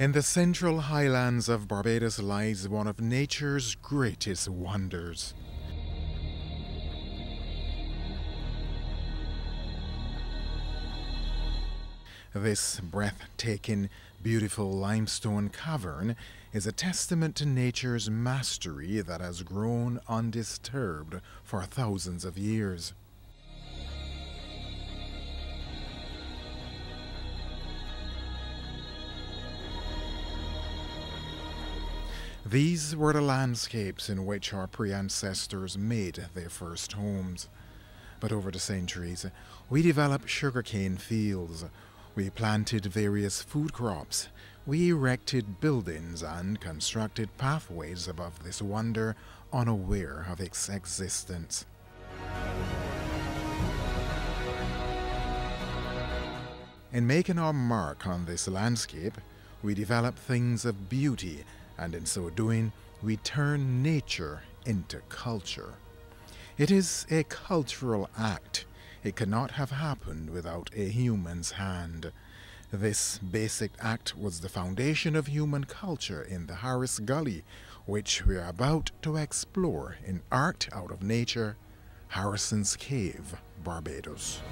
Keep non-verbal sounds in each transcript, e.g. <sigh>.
In the central highlands of Barbados lies one of nature's greatest wonders. This breathtaking, beautiful limestone cavern is a testament to nature's mastery that has grown undisturbed for thousands of years. These were the landscapes in which our pre ancestors made their first homes. But over the centuries, we developed sugarcane fields, we planted various food crops, we erected buildings and constructed pathways above this wonder, unaware of its existence. In making our mark on this landscape, we develop things of beauty and in so doing, we turn nature into culture. It is a cultural act. It cannot have happened without a human's hand. This basic act was the foundation of human culture in the Harris Gully, which we are about to explore in Art Out of Nature, Harrison's Cave, Barbados.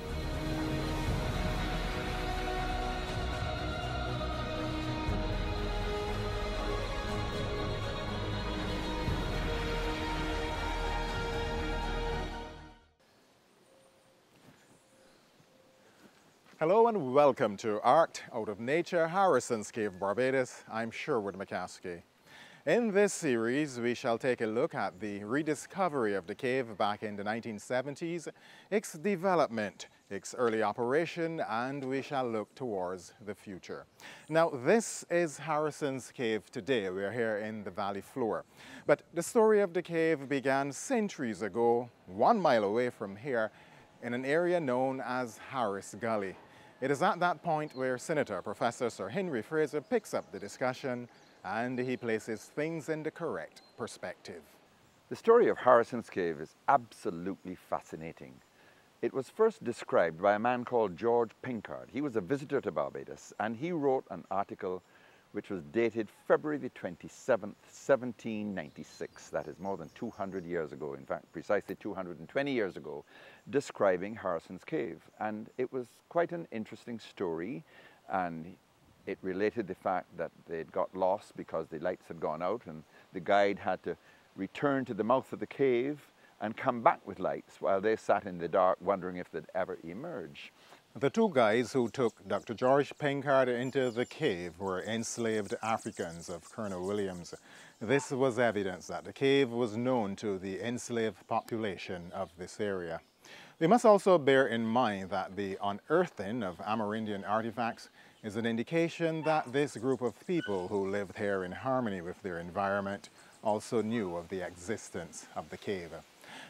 Hello and welcome to Art Out of Nature, Harrison's Cave, Barbados. I'm Sherwood McCaskey. In this series, we shall take a look at the rediscovery of the cave back in the 1970s, its development, its early operation, and we shall look towards the future. Now, this is Harrison's Cave today. We're here in the valley floor. But the story of the cave began centuries ago, one mile away from here, in an area known as Harris Gully. It is at that point where Senator Professor Sir Henry Fraser picks up the discussion and he places things in the correct perspective. The story of Harrison's Cave is absolutely fascinating. It was first described by a man called George Pinkard. He was a visitor to Barbados and he wrote an article which was dated February the 27th, 1796. That is more than 200 years ago, in fact, precisely 220 years ago, describing Harrison's Cave. And it was quite an interesting story, and it related the fact that they'd got lost because the lights had gone out, and the guide had to return to the mouth of the cave and come back with lights while they sat in the dark wondering if they'd ever emerge. The two guys who took Dr. George Pinkard into the cave were enslaved Africans of Colonel Williams. This was evidence that the cave was known to the enslaved population of this area. We must also bear in mind that the unearthing of Amerindian artifacts is an indication that this group of people who lived here in harmony with their environment also knew of the existence of the cave.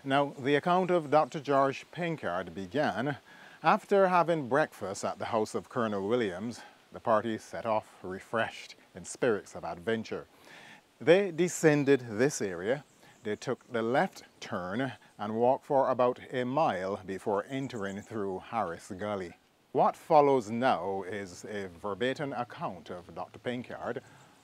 Now, the account of Dr. George Pinkard began after having breakfast at the house of Colonel Williams, the party set off refreshed in spirits of adventure. They descended this area, they took the left turn and walked for about a mile before entering through Harris Gully. What follows now is a verbatim account of Dr. Pinkard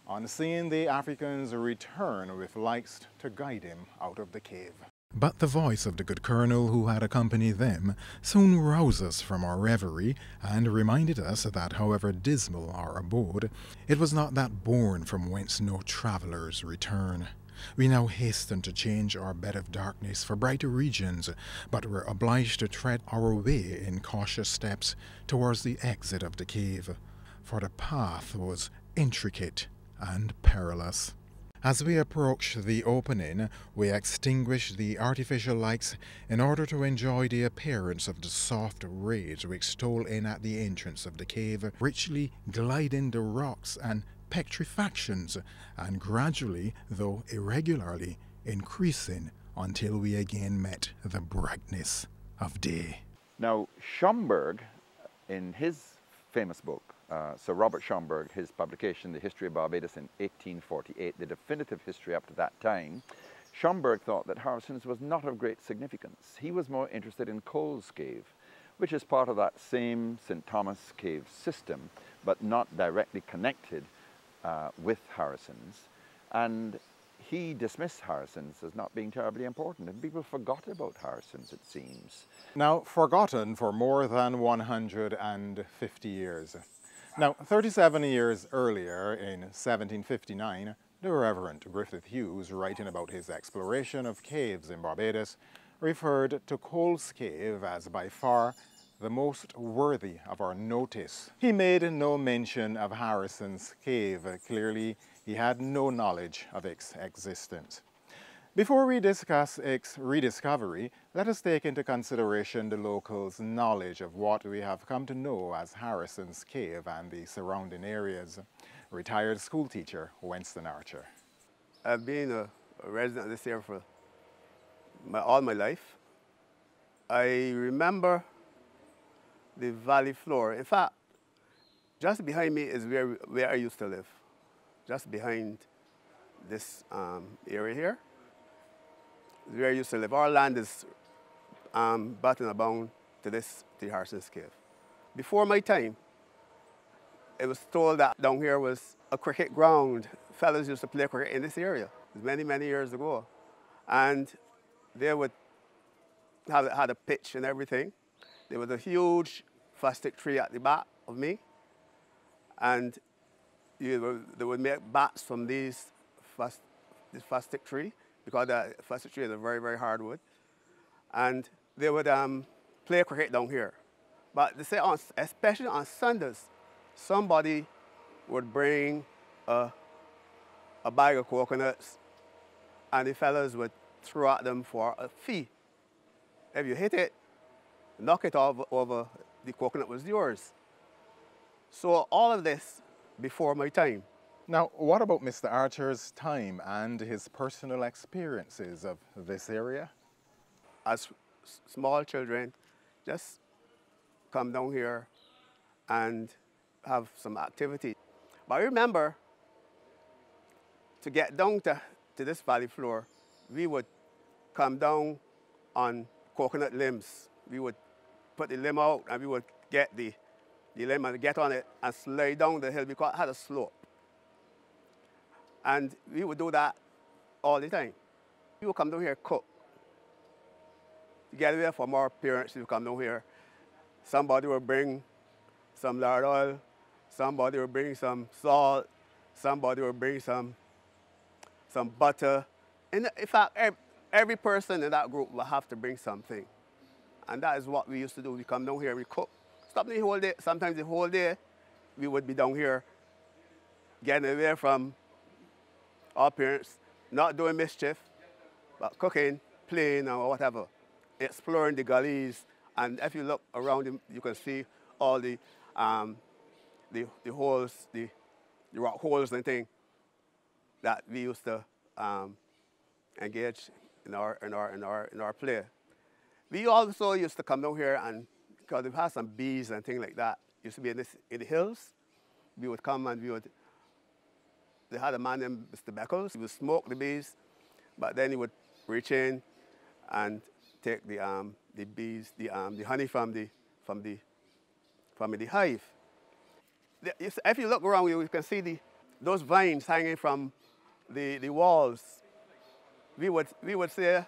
on seeing the Africans return with lights to guide him out of the cave. But the voice of the good colonel who had accompanied them soon roused us from our reverie and reminded us that however dismal our abode, it was not that bourne from whence no travellers return. We now hastened to change our bed of darkness for brighter regions, but were obliged to tread our way in cautious steps towards the exit of the cave, for the path was intricate and perilous. As we approached the opening, we extinguished the artificial lights in order to enjoy the appearance of the soft rays which stole in at the entrance of the cave, richly gliding the rocks and petrifactions, and gradually, though irregularly, increasing until we again met the brightness of day. Now, Schomburgk, in his famous book, uh, Sir Robert Schomburgk, his publication, The History of Barbados in 1848, the definitive history up to that time, Schomburgk thought that Harrison's was not of great significance. He was more interested in Cole's Cave, which is part of that same St. Thomas Cave system, but not directly connected uh, with Harrison's, and he dismissed Harrison's as not being terribly important, and people forgot about Harrison's, it seems. Now, forgotten for more than 150 years. Now, 37 years earlier, in 1759, the Reverend Griffith Hughes, writing about his exploration of caves in Barbados, referred to Coles Cave as by far the most worthy of our notice. He made no mention of Harrison's Cave. Clearly, he had no knowledge of its existence. Before we discuss its rediscovery, let us take into consideration the locals' knowledge of what we have come to know as Harrison's Cave and the surrounding areas. Retired schoolteacher Winston Archer. I've been a, resident of this area for my, all my life. I remember the valley floor. In fact, just behind me is where, where I used to live. Just behind this um, area here where I used to live. Our land is um, abound to this, to Harrison's Cave. Before my time, it was told that down here was a cricket ground. Fellas used to play cricket in this area many, many years ago. And they would have had a pitch and everything. There was a huge fustic tree at the back of me. And you, they would make bats from these fast, this fustic tree because the first tree is a very, very hard wood. And they would um, play cricket down here. But they say, on, especially on Sundays, somebody would bring a, a bag of coconuts and the fellas would throw at them for a fee. If you hit it, knock it off over, the coconut was yours. So all of this before my time. Now, what about Mr. Archer's time and his personal experiences of this area? As small children, just come down here and have some activity. But remember, to get down to, to this valley floor, we would come down on coconut limbs. We would put the limb out and we would get the, the limb and get on it and slide down the hill because it had a slope. And we would do that all the time. We would come down here cook. To get away from our parents, we come down here. Somebody would bring some lard oil, somebody would bring some salt, somebody would bring some, some butter. And in fact, every person in that group will have to bring something. And that is what we used to do. We come down here, we cook. Stop the whole day. Sometimes the whole day, we would be down here getting away from our parents, not doing mischief, but cooking, playing, or whatever, exploring the gullies. And if you look around, you, you can see all the, um, the, the holes, the, the rock holes and thing that we used to um, engage in our, in, our, in, our, in our play. We also used to come down here and, because we've had some bees and things like that, used to be in, this, in the hills. We would come and we would they had a man named Mr. Beckles. He would smoke the bees, but then he would reach in and take the, um, the bees, the, um, the honey from the, from the, from the hive. If you look around, you can see the, those vines hanging from the, the walls. We would, we would say,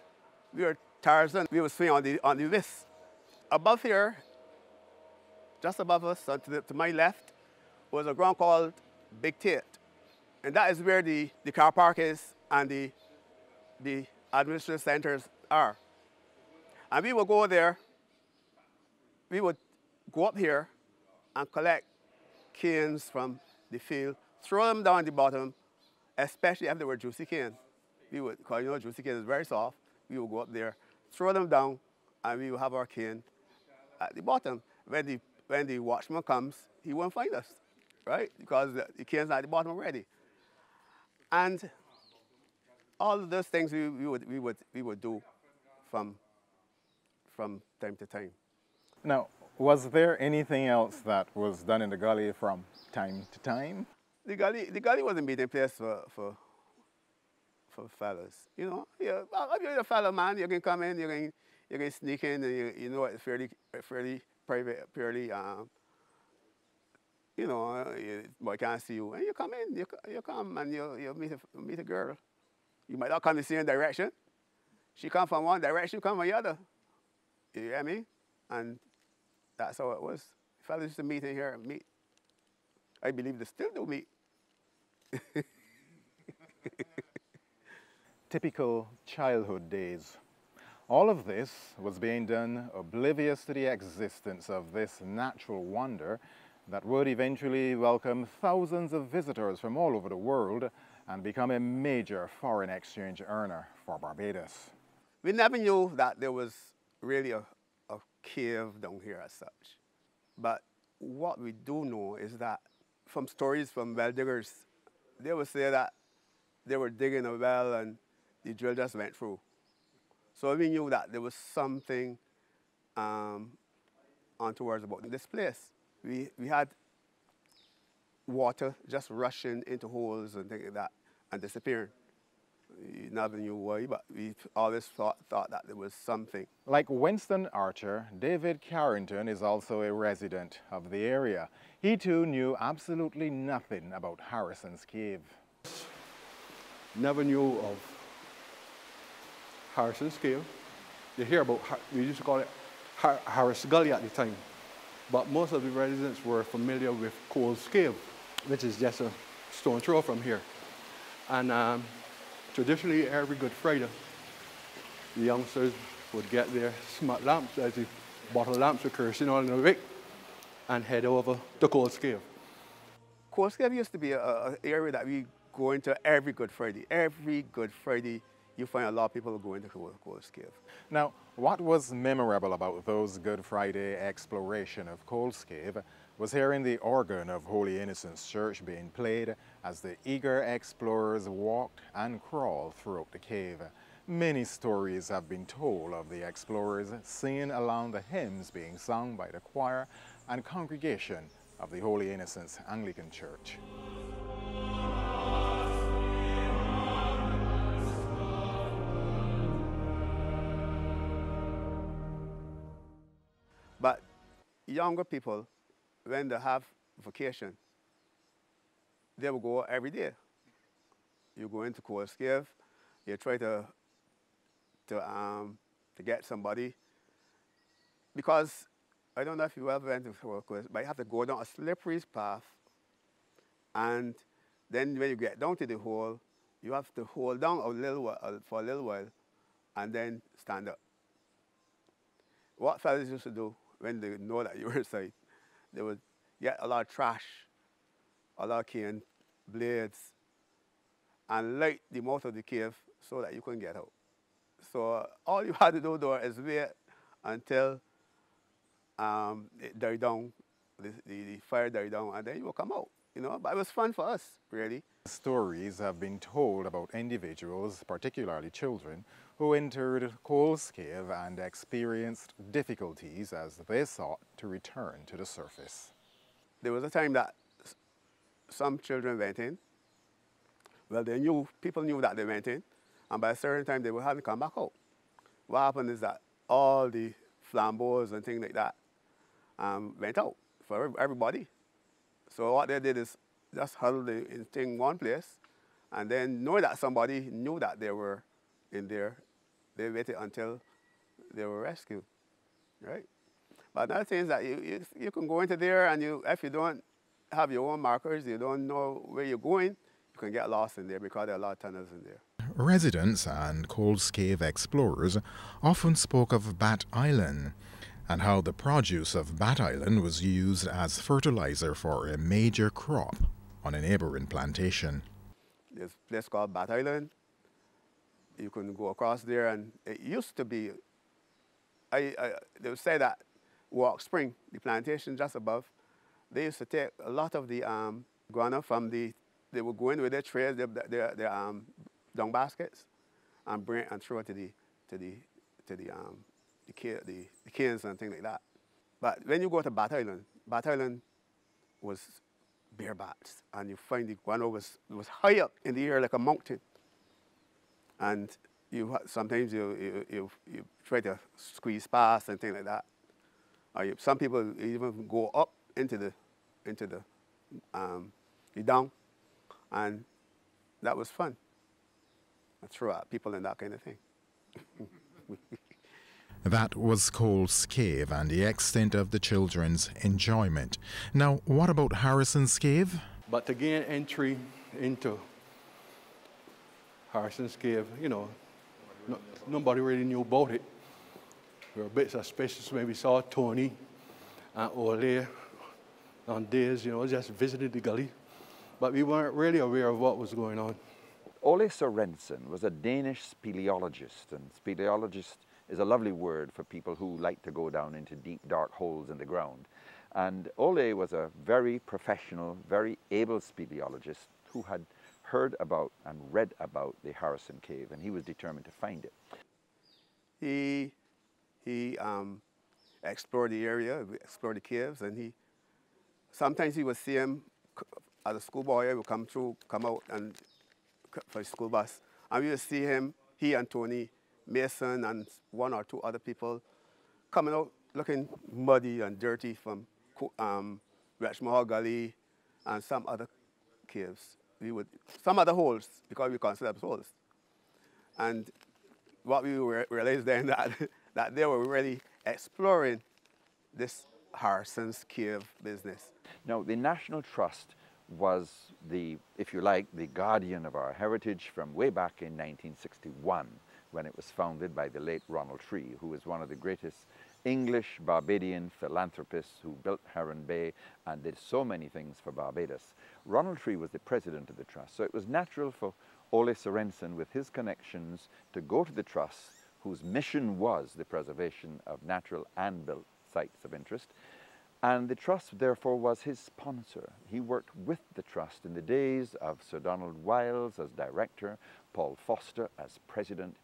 we were Tarzan, we would swing on the, on the wrist. Above here, just above us, to, the, to my left, was a ground called Big Tate. And that is where the, the car park is and the, the administrative centers are. And we would go there, we would go up here and collect canes from the field, throw them down the bottom, especially if they were juicy cane. We would, because you know juicy cane is very soft, we would go up there, throw them down, and we would have our cane at the bottom. When the, when the watchman comes, he won't find us, right? Because the, the cane's at the bottom already. And all of those things we, we, would, we, would, we would do from, from time to time. Now, was there anything else that was done in the gully from time to time? The gully, the gully was a meeting place for, for, for fellas. You know, yeah, if you're a fellow man, you can come in, you can, you can sneak in, and you, you know it's fairly, fairly private, fairly um, you know, uh, you, boy can't see you. And you come in, you, you come and you, you meet, a, meet a girl. You might not come in the same direction. She come from one direction, you come from the other. You hear me? And that's how it was. Fellas used to meet in here, and meet. I believe they still do meet. <laughs> Typical childhood days. All of this was being done oblivious to the existence of this natural wonder that would eventually welcome thousands of visitors from all over the world and become a major foreign exchange earner for Barbados. We never knew that there was really a, a cave down here as such. But what we do know is that from stories from well diggers, they would say that they were digging a well and the drill just went through. So we knew that there was something um, untoward about this place. We, we had water just rushing into holes and things like that and disappearing. You never knew why, but we always thought, thought that there was something. Like Winston Archer, David Carrington is also a resident of the area. He too knew absolutely nothing about Harrison's Cave. Never knew of Harrison's Cave. You hear about, we used to call it Harris Gully at the time. But most of the residents were familiar with Coles Cave, which is just a stone throw from here. And um, traditionally, every Good Friday, the youngsters would get their smut lamps, as the bottle lamps were kerosene in the wick, and head over to Coles Cave. Coles Cave used to be an area that we go into every Good Friday. Every Good Friday, you find a lot of people going to Coles Cave. Now, what was memorable about those Good Friday exploration of Coles Cave was hearing the organ of Holy Innocents Church being played as the eager explorers walked and crawled throughout the cave. Many stories have been told of the explorers singing along the hymns being sung by the choir and congregation of the Holy Innocents Anglican Church. Younger people when they have vacation, they will go every day. You go into Coles Cave, you try to, to, um, to get somebody. Because I don't know if you ever went to Coles, but you have to go down a slippery path. And then when you get down to the hole, you have to hold down a little while, for a little while and then stand up. What fellas used to do when they know that you were <laughs> inside, they would get a lot of trash, a lot of cane, blades, and light the mouth of the cave so that you couldn't get out. So uh, all you <laughs> had to do is wait until um, it died down, the, the, the, fire died down, and then you will come out. You know, but it was fun for us, really. Stories have been told about individuals, particularly children, who entered Cave and experienced difficulties as they sought to return to the surface. There was a time that some children went in. Well, they knew, people knew that they went in, and by a certain time they to come back out. What happened is that all the flambeaux and things like that um, went out for everybody. So what they did is just huddle the thing one place, and then knowing that somebody knew that they were in there, they waited until they were rescued, right? But another thing is that you, you, you can go into there and you, if you don't have your own markers, you don't know where you're going, you can get lost in there because there are a lot of tunnels in there. Residents and Coles Cave explorers often spoke of Bat Island and how the produce of Bat Island was used as fertilizer for a major crop on a neighboring plantation. There's a place called Bat Island you can go across there, and it used to be, I, I, they would say that Walk Spring, the plantation just above, they used to take a lot of the um, guano from the, they would go in with their trays, their, their, their um, dung baskets, and bring and throw it to the, to the, to the, um, the, the, the canes and things like that. But when you go to Bat Island, Bat Island was bare bats, and you find the guano was, was high up in the air like a mountain and you sometimes you, you, you, you, try to squeeze past and things like that. Or you, some people even go up into the, into the um, you down, and that was fun. I threw out people and that kind of thing. <laughs> That was Coles Cave and the extent of the children's enjoyment. Now, what about Harrison's Cave? But to gain entry into Harrison's Cave, you know, no, nobody really knew about it. We were a bit suspicious when we saw Tony and Ole on days, you know, just visited the gully. But we weren't really aware of what was going on. Ole Sorensen was a Danish speleologist, and speleologist is a lovely word for people who like to go down into deep, dark holes in the ground. And Ole was a very professional, very able speleologist who had heard about and read about the Harrison Cave, and he was determined to find it. He, he um, explored the area, explored the caves, and he sometimes he would see him as a schoolboy. He would come through, come out, and for his school bus, and we would see him, he and Tony, Mason and one or two other people coming out looking muddy and dirty from um, Gully and some other caves. We would, some other holes, because we consider them holes. And what we realized then <laughs> that, that they were really exploring this Harrison's Cave business. Now, the National Trust was the, if you like, the guardian of our heritage from way back in 1961 when it was founded by the late Ronald Tree, who was one of the greatest English Barbadian philanthropists who built Heron Bay and did so many things for Barbados. Ronald Tree was the president of the trust, so it was natural for Ole Sorensen, with his connections, to go to the trust, whose mission was the preservation of natural and built sites of interest. And the trust, therefore, was his sponsor. He worked with the trust in the days of Sir Donald Wiles as director, Paul Foster as president,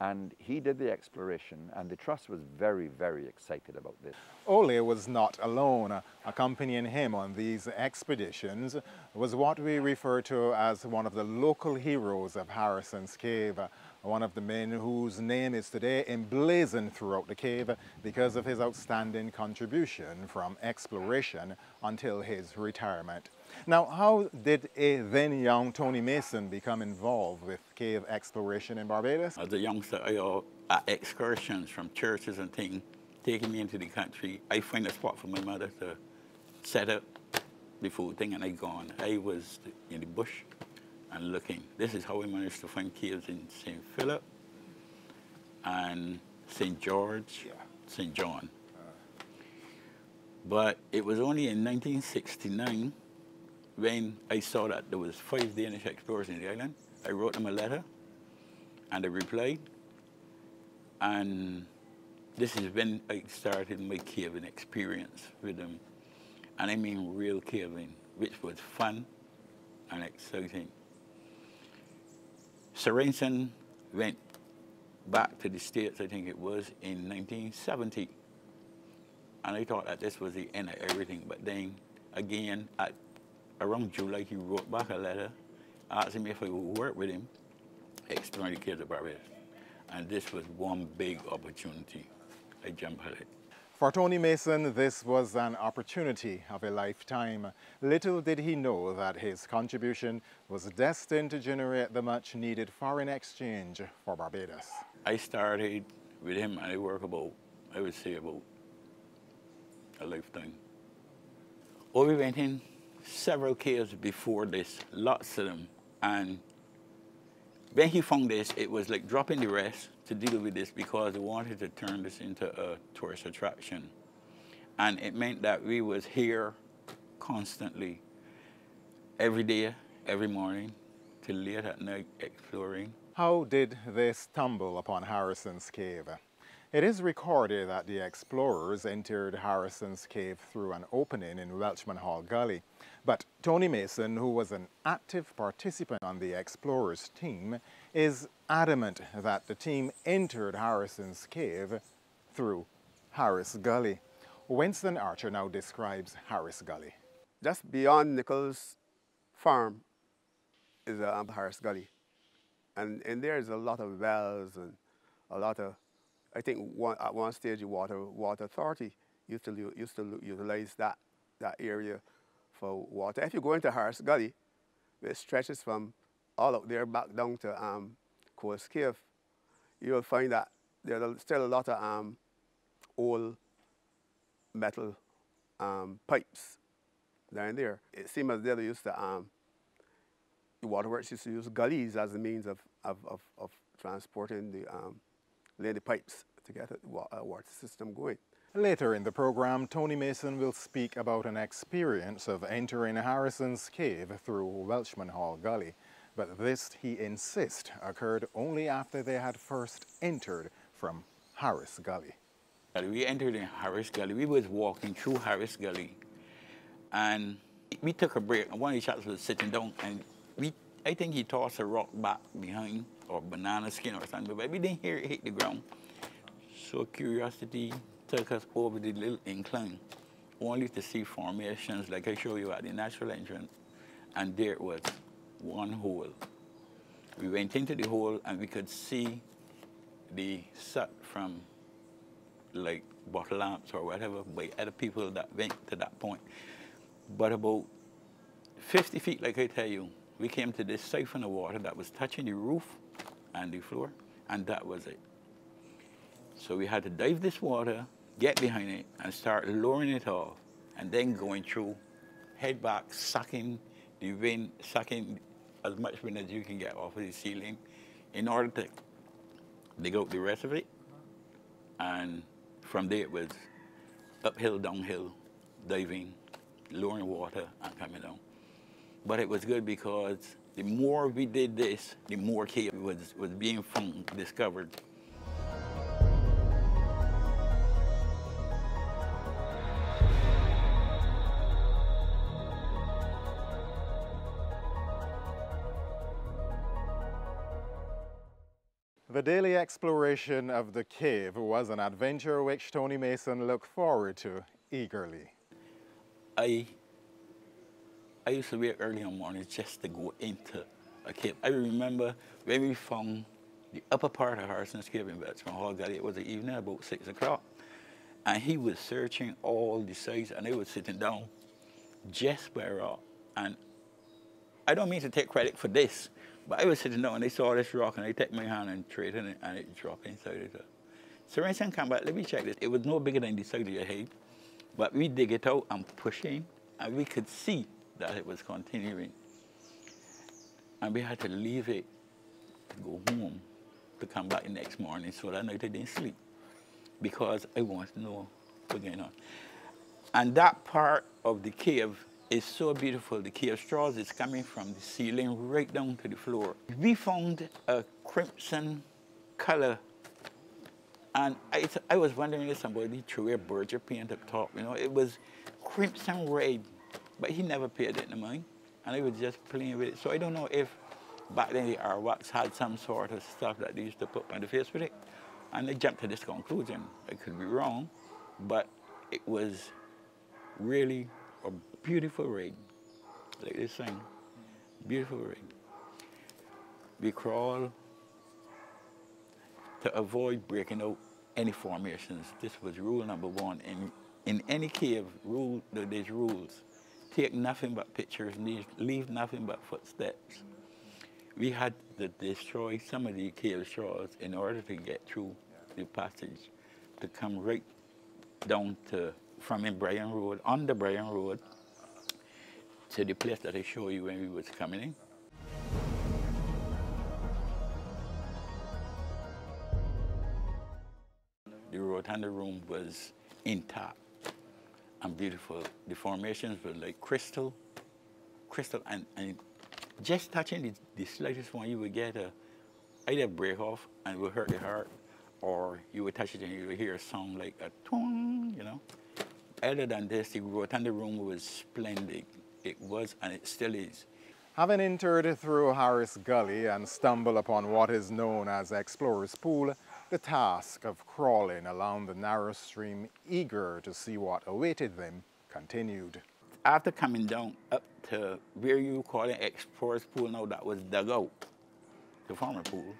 and he did the exploration, and the trust was very, very excited about this. Ole was not alone. Accompanying him on these expeditions was what we refer to as one of the local heroes of Harrison's Cave, one of the men whose name is today emblazoned throughout the cave because of his outstanding contribution from exploration until his retirement. Now, how did a then young Tony Mason become involved with cave exploration in Barbados? As a youngster, I uh, at excursions from churches and things, taking me into the country, I find a spot for my mother to set up the food thing and I gone. I was in the bush and looking. This is how I managed to find caves in St. Philip and St. George, yeah. St. John. Uh. But it was only in 1969 when I saw that there was five Danish explorers in the island, I wrote them a letter, and they replied. And this is when I started my caving experience with them. And I mean real caving, which was fun and exciting. Sorensen went back to the States, I think it was, in 1970. And I thought that this was the end of everything. But then, again, at around July, he wrote back a letter asking me if I would work with him, exploring the caves of Barbados. And this was one big opportunity. I jumped at it. For Tony Mason, this was an opportunity of a lifetime. Little did he know that his contribution was destined to generate the much needed foreign exchange for Barbados. I started with him and I worked about, I would say about a lifetime. We went in several caves before this, lots of them. And when he found this, it was like dropping the rest to deal with this because he wanted to turn this into a tourist attraction. And it meant that we was here constantly, every day, every morning, till late at night exploring. How did they stumble upon Harrison's Cave? It is recorded that the explorers entered Harrison's Cave through an opening in Welchman Hall Gully. But Tony Mason, who was an active participant on the explorers team, is adamant that the team entered Harrison's Cave through Harris Gully. Winston Archer now describes Harris Gully. Just beyond Nichols Farm is uh, Harris Gully. And in there is a lot of wells and a lot of I think one, at one stage water water authority used to used to utilize that that area for water. If you go into Harris Gully, it stretches from all out there back down to um, Coles Cave, you'll find that there are still a lot of um, old metal um, pipes down there. It seems as though they used to, um, the waterworks used to use gullies as a means of, of, of, of transporting the, um, laying the pipes to get the uh, water system going. Later in the program, Tony Mason will speak about an experience of entering Harrison's Cave through Welchman Hall Gully. But this, he insists, occurred only after they had first entered from Harris Gully. We entered in Harris Gully. We was walking through Harris Gully, and we took a break. One of the shots was sitting down, and we, I think he tossed a rock back behind, or banana skin or something, but we didn't hear it hit the ground. So curiosity took us over the little incline, only to see formations like I show you at the natural entrance, and there it was, one hole. We went into the hole and we could see the set from like bottle lamps or whatever by other people that went to that point. But about 50 feet, like I tell you, we came to this siphon of water that was touching the roof and the floor, and that was it. So we had to dive this water, get behind it, and start lowering it off, and then going through, head back, sucking the wind, sucking as much wind as you can get off of the ceiling in order to dig out the rest of it. And from there it was uphill, downhill, diving, lowering water and coming down. But it was good because the more we did this, the more cave was, was being found, discovered. The daily exploration of the cave was an adventure which Tony Mason looked forward to eagerly. I, I used to wake early in the morning just to go into a cave. I remember when we found the upper part of Harrison's Cave in Welchman Hall Gully, it was the evening about six o'clock. And he was searching all the sites and they was sitting down just by rock. And I don't mean to take credit for this, but I was sitting down and they saw this rock and they took my hand and tried it and it dropped inside it. So Ransom come back, let me check this. It was no bigger than the side of your head, but we dig it out and push in and we could see that it was continuing. And we had to leave it to go home to come back the next morning so that night I didn't sleep because I wanted to know what's going on. And that part of the cave is so beautiful. The key of straws is coming from the ceiling right down to the floor. We found a crimson color. And I, I was wondering if somebody threw a Berger paint up top. You know, it was crimson red, but he never paid it no mind. And I was just playing with it. So I don't know if back then the Arawaks had some sort of stuff that they used to put on the face with it. And I jumped to this conclusion. I could be wrong, but it was really a beautiful ring, like this thing, beautiful ring. We crawl to avoid breaking out any formations. This was rule number one. In, in any cave, rule, there's rules. Take nothing but pictures, leave, leave nothing but footsteps. We had to destroy some of the cave straws in order to get through the passage, to come right down to, from in Bryan Road, on the Bryan Road, to the place that I showed you when we was coming in. The rotunda room was intact and beautiful. The formations were like crystal, crystal, and, and just touching the, the slightest one, you would get a either break off and it would hurt your heart, or you would touch it and you would hear a sound like a twang, you know. Other than this, the rotunda room was splendid. It was and it still is. Having entered through Harris Gully and stumbled upon what is known as Explorer's Pool, the task of crawling along the narrow stream, eager to see what awaited them, continued. After coming down up to where you call it Explorer's Pool now, that was dug out, the former pool,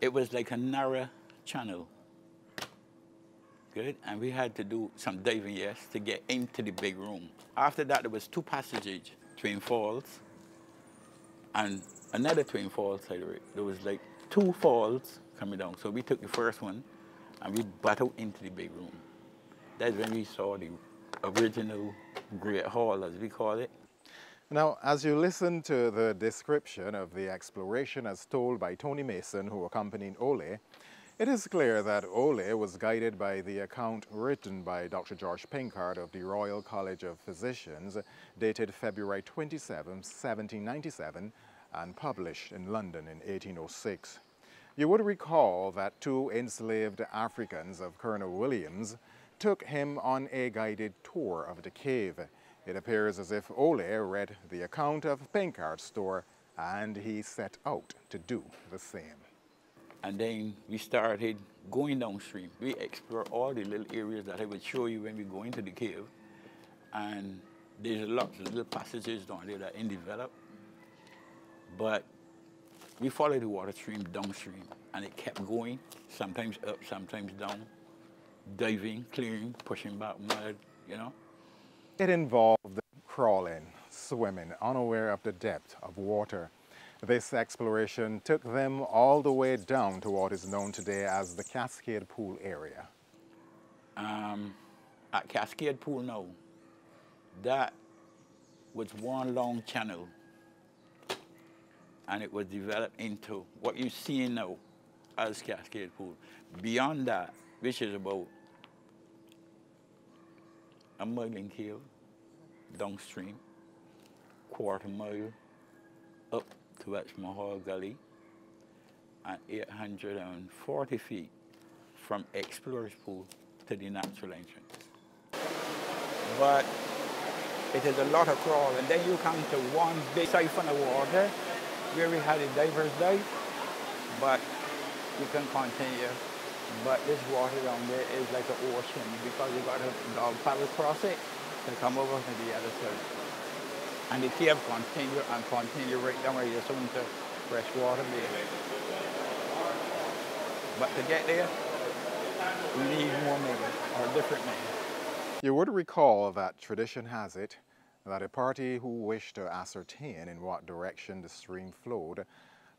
it was like a narrow channel. Good, and we had to do some diving, yes, to get into the big room. After that, there was two passages, twin falls, and another twin falls it. There was like two falls coming down. So we took the first one, and we battled into the big room. That's when we saw the original Great Hall, as we call it. Now, as you listen to the description of the exploration as told by Tony Mason, who accompanied Ole, it is clear that Ole was guided by the account written by Dr. George Pinkard of the Royal College of Physicians, dated February 27, 1797, and published in London in 1806. You would recall that two enslaved Africans of Colonel Williams took him on a guided tour of the cave. It appears as if Ole read the account of Pinkard's store and he set out to do the same. And then we started going downstream. We explored all the little areas that I would show you when we go into the cave. And there's a lot of little passages down there that ain't developed. But we followed the water stream downstream and it kept going, sometimes up, sometimes down, diving, clearing, pushing back mud, you know. It involved crawling, swimming, unaware of the depth of water. This exploration took them all the way down to what is known today as the Cascade Pool area. Um, at Cascade Pool now, that was one long channel and it was developed into what you see now as Cascade Pool. Beyond that, which is about a mile in cave, downstream, quarter mile up towards Mahal Gully, and 840 feet from Explorer's Pool to the natural entrance. But it is a lot of crawl, and then you come to one big siphon of water where we had a diver's dive, but you can continue. But this water down there is like an ocean because you got to dog paddle across it to come over to the other side. And the cave continue and continue right down where you're soon to fresh water there. But to get there, we need more men or different men. You would recall that tradition has it that a party who wished to ascertain in what direction the stream flowed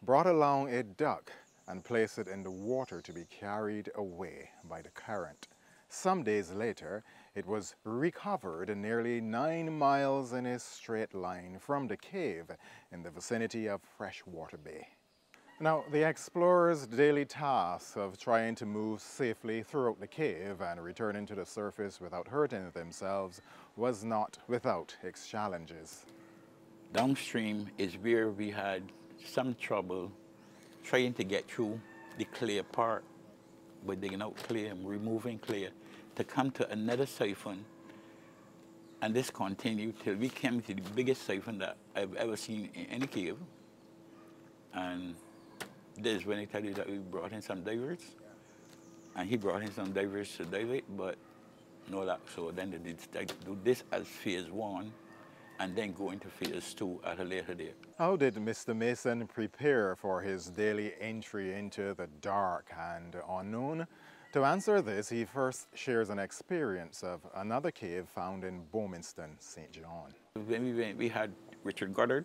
brought along a duck and placed it in the water to be carried away by the current. Some days later, it was recovered nearly nine miles in a straight line from the cave in the vicinity of Freshwater Bay. Now, the explorers' daily task of trying to move safely throughout the cave and returning to the surface without hurting themselves was not without its challenges. Downstream is where we had some trouble trying to get through the clear part by digging out clear and removing clear to come to another siphon and this continued till we came to the biggest siphon that I've ever seen in any cave. And this is when they tell you that we brought in some divers. And he brought in some divers to dive it, but no luck. So then they decided to do this as phase one and then go into phase two at a later date. How did Mr. Mason prepare for his daily entry into the dark and unknown? To answer this, he first shares an experience of another cave found in Bowmanston, St. John. When we went, we had Richard Goddard,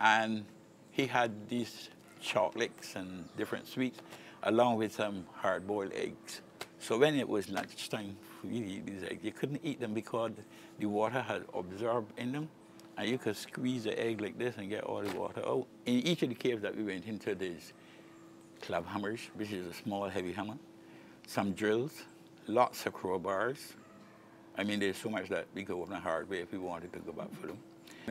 and he had these chocolates and different sweets, along with some hard-boiled eggs. So when it was lunchtime, we these eggs. You couldn't eat them because the water had absorbed in them, and you could squeeze the egg like this and get all the water out. In each of the caves that we went into, there's club hammers, which is a small, heavy hammer, some drills, lots of crowbars. I mean, there's so much that we could open a hard way if we wanted to go back for them.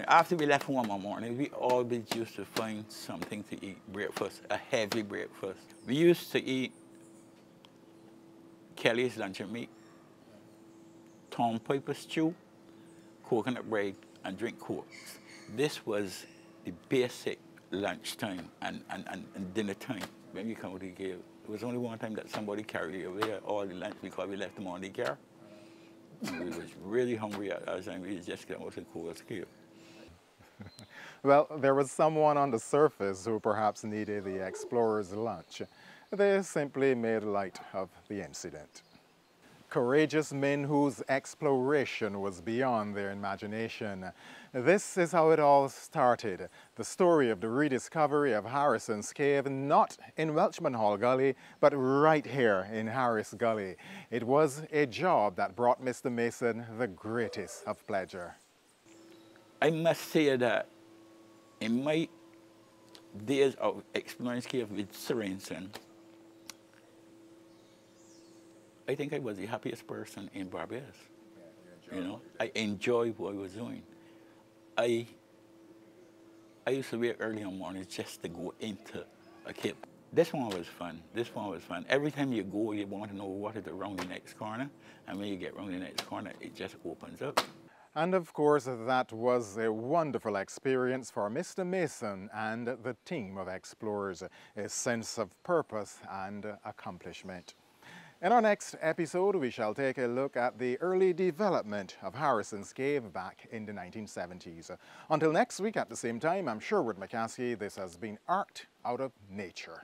After we left home one morning, we always used to find something to eat, breakfast, a heavy breakfast. We used to eat Kelly's luncheon meat, Tom Piper stew, coconut bread, and drink cokes. This was the basic lunchtime and, and, and, and dinner time when we come to the. It was only one time that somebody carried away all the lunch because we left them on the car. we was really hungry at that time. We just got out of cold cave. well, there was someone on the surface who perhaps needed the explorer's lunch. They simply made light of the incident. Courageous men whose exploration was beyond their imagination. This is how it all started. The story of the rediscovery of Harrison's Cave, not in Welchman Hall Gully, but right here in Harris Gully. It was a job that brought Mr. Mason the greatest of pleasure. I must say that in my days of exploring cave with Sorensen, I think I was the happiest person in Barbados. Yeah, you, you know, I enjoyed what I was doing. I I used to wake early in the morning just to go into a cave. This one was fun. This one was fun. Every time you go, you want to know what is around the next corner. And when you get around the next corner, it just opens up. And of course, that was a wonderful experience for Mr. Mason and the team of explorers, a sense of purpose and accomplishment. In our next episode, we shall take a look at the early development of Harrison's Cave back in the 1970s. Until next week at the same time, I'm Sherwood McCaskey. This has been Art Out of Nature.